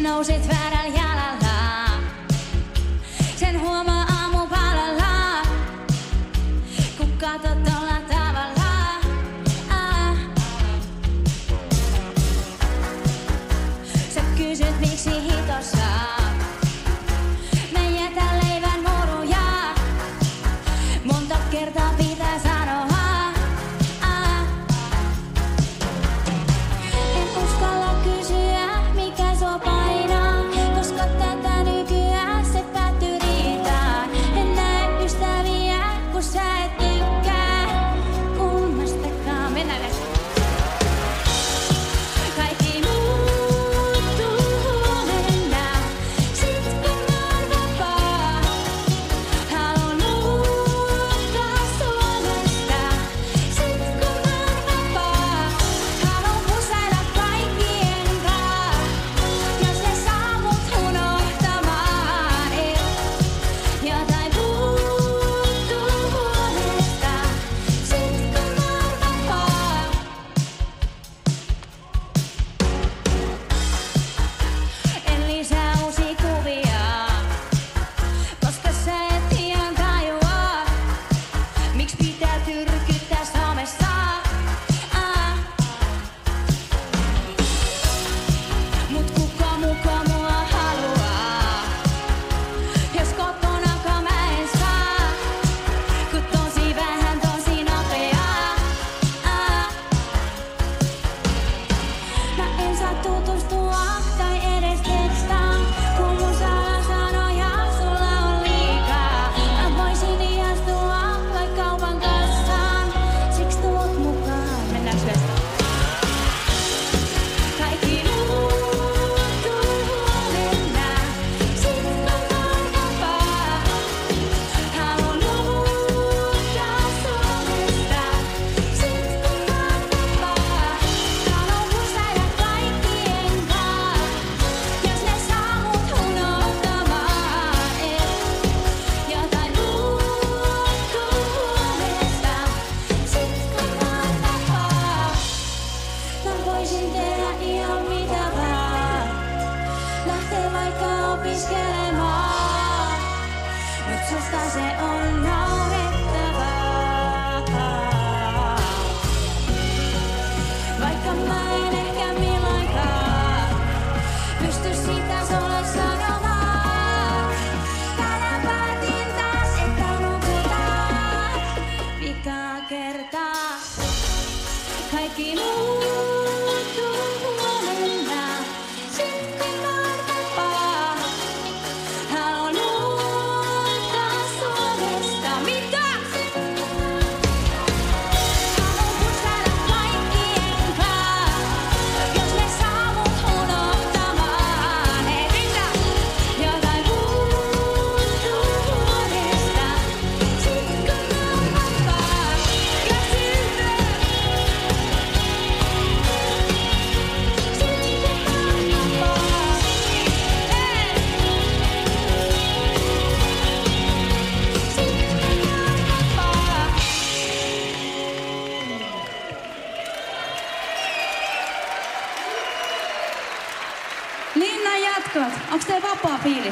nou zit waar al jaren.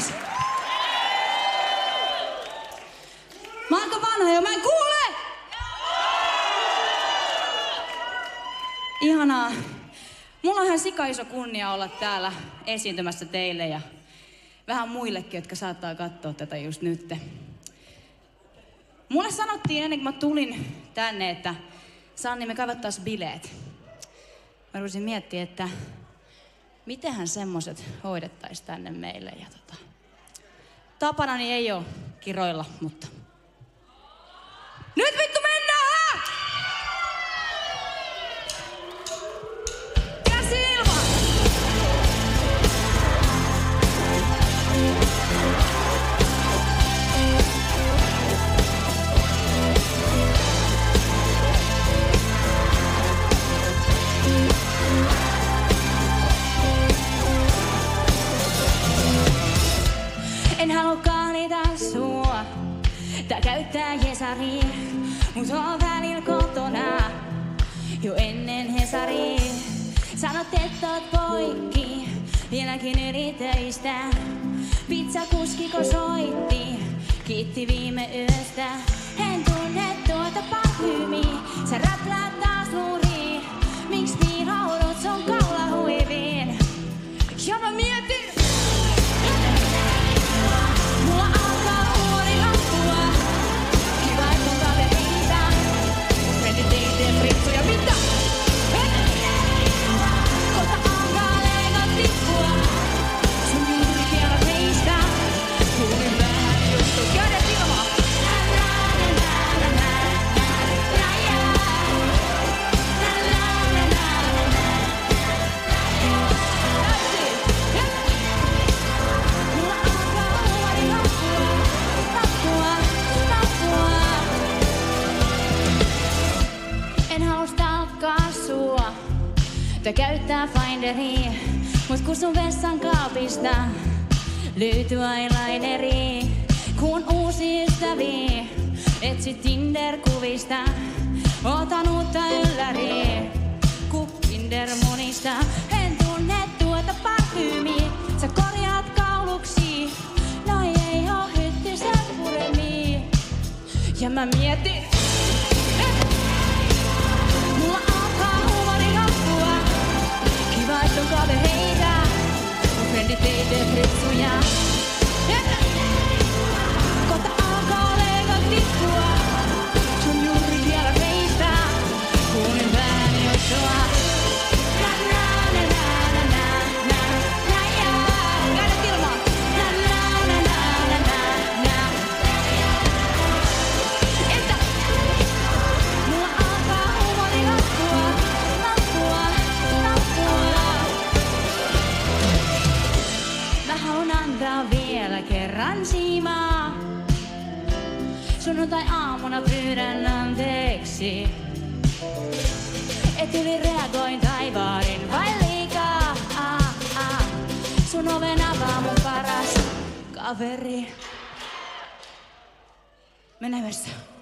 fiilis? Mä oonko vanha ja mä en kuule! Ihanaa. Mulla on ihan sika iso kunnia olla täällä esiintymässä teille ja vähän muillekin, jotka saattaa katsoa tätä just nyt. Mulle sanottiin ennen kuin mä tulin tänne, että Sanni, me kaivattaisiin bileet. Mä ruusin miettiä, että mitenhän semmoset hoidettaisiin tänne meille. Ja tota, tapanani ei ole kiroilla, mutta löytää Jesari, mut on välillä kotona jo ennen Hesari. Sanot, että oot poikki, vieläkin Pizza kuskikos soitti, kiitti viime yöstä. En tunne tuota pahymmin, sä räpläät taas luurin. Finderia Mut kun sun vessan kaapista Löytyy eyelineri Kun uusi ystävi Etsit Tinder-kuvista Otan uutta ylläri. Ku Kinder-munista En tunne tuota parfyymiä. Sä korjaat kauluksi Noi ei oo hyttisen puremia. Ja mä mietin Mun frendit anteeksi. Et yli reagoin tai vaadin vai liikaa. Ah, ah. Sun oven avaa mun paras kaveri. Mene vessaan.